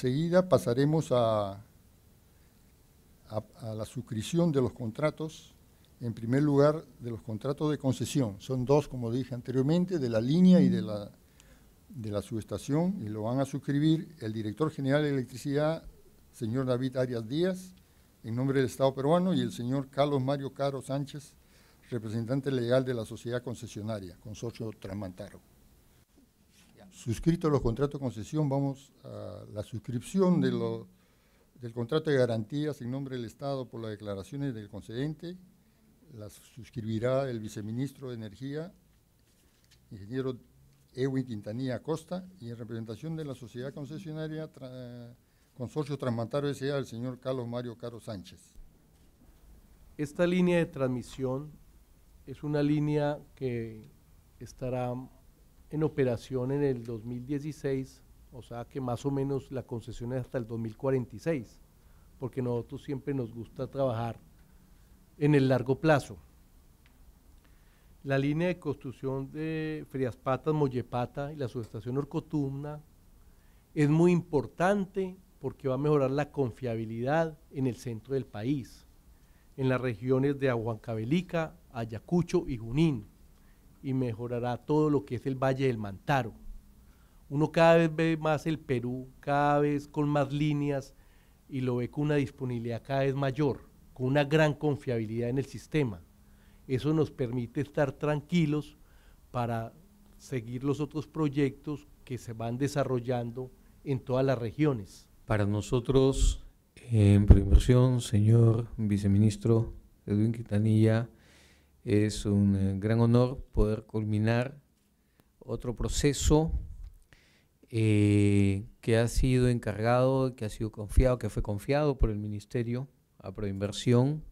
enseguida pasaremos a, la suscripción de los contratos, en primer lugar de los contratos de concesión. Son dos, como dije anteriormente, de la línea y de la, de la subestación, y lo van a suscribir el director general de electricidad, señor David Arias Díaz, en nombre del Estado peruano, y el señor Carlos Mario Caro Sánchez, representante legal de la sociedad concesionaria, consorcio Transmantaro. Suscrito los contratos de concesión, vamos a la suscripción de del contrato de garantías en nombre del Estado por las declaraciones del concedente. Las suscribirá el viceministro de Energía, ingeniero Ewin Quintanilla Acosta, y en representación de la sociedad concesionaria Consorcio Transmantaro S.A., el señor Carlos Mario Caro Sánchez. Esta línea de transmisión es una línea que estará en operación en el 2016, o sea que más o menos la concesión es hasta el 2046, porque nosotros siempre nos gusta trabajar en el largo plazo. La línea de construcción de Frías Patas, Mollepata y la subestación Orcotumna es muy importante porque va a mejorar la confiabilidad en el centro del país, en las regiones de Aguancabelica, Ayacucho y Junín, y mejorará todo lo que es el Valle del Mantaro. Uno cada vez ve más el Perú, cada vez con más líneas y lo ve con una disponibilidad cada vez mayor, con una gran confiabilidad en el sistema. Eso nos permite estar tranquilos para seguir los otros proyectos que se van desarrollando en todas las regiones. Para nosotros, en Proinversión, señor viceministro Edwin Quitanilla, es un eh, gran honor poder culminar otro proceso eh, que ha sido encargado, que ha sido confiado, que fue confiado por el Ministerio a Proinversión.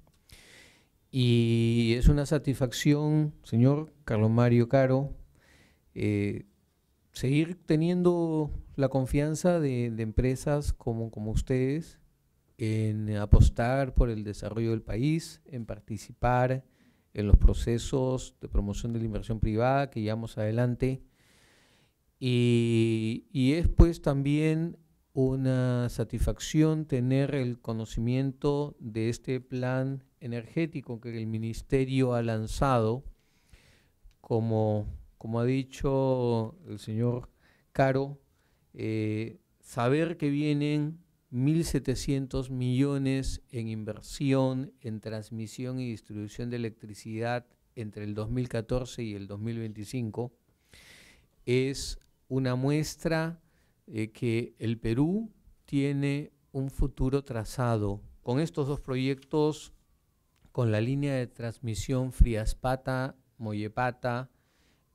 Y es una satisfacción, señor Carlos Mario Caro, eh, seguir teniendo la confianza de, empresas como, como ustedes en apostar por el desarrollo del país, en participar en los procesos de promoción de la inversión privada que llevamos adelante. Y, es pues también una satisfacción tener el conocimiento de este plan energético que el Ministerio ha lanzado, como, como ha dicho el señor Caro, eh, saber que vienen 1.700 millones en inversión en transmisión y distribución de electricidad entre el 2014 y el 2025 es una muestra de que el Perú tiene un futuro trazado. Con estos dos proyectos, con la línea de transmisión Friaspata, Mollepata,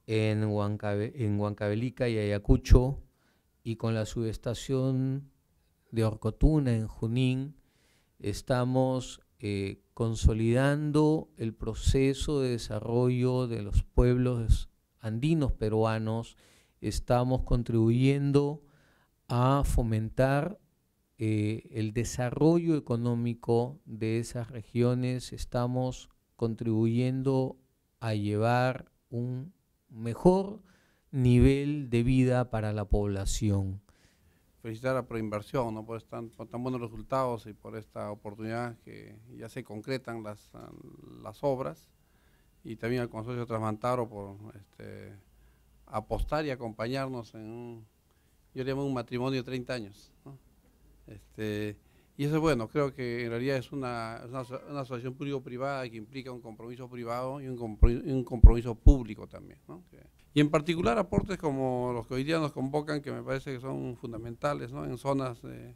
en, en Huancavelica y Ayacucho, y con la subestación de Orcotuna en Junín, estamos eh, consolidando el proceso de desarrollo de los pueblos andinos peruanos, estamos contribuyendo a fomentar eh, el desarrollo económico de esas regiones, estamos contribuyendo a llevar un mejor nivel de vida para la población felicitar a Proinversión ¿no? por, tan, tan buenos resultados y por esta oportunidad que ya se concretan las, las obras y también al Consorcio Transmantaro por este, apostar y acompañarnos en un, yo llamo un matrimonio de 30 años. Este, y eso es bueno, creo que en realidad es una, una, asociación público-privada que implica un compromiso privado y un compromiso, un compromiso público también. ¿no? y en particular aportes como los que hoy día nos convocan, que me parece que son fundamentales ¿no? en zonas de,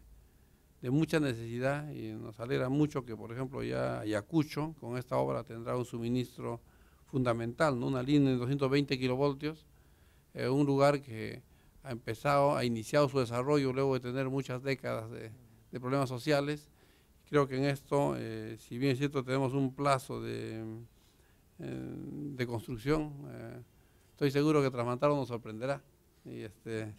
mucha necesidad y nos alegra mucho que, por ejemplo, ya Ayacucho con esta obra tendrá un suministro fundamental, ¿no? una línea de 220 kilovoltios, eh, un lugar que ha empezado, ha iniciado su desarrollo luego de tener muchas décadas de, problemas sociales. Creo que en esto, eh, si bien es cierto, tenemos un plazo de, eh, de construcción, estoy seguro que Transmantaro nos sorprenderá y, este,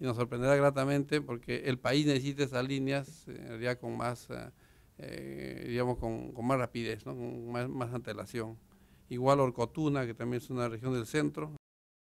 y nos sorprenderá gratamente porque el país necesita esas líneas en realidad con más, eh, eh, digamos, con, más rapidez, con más, más antelación. Igual Orcotuna, que también es una región del centro,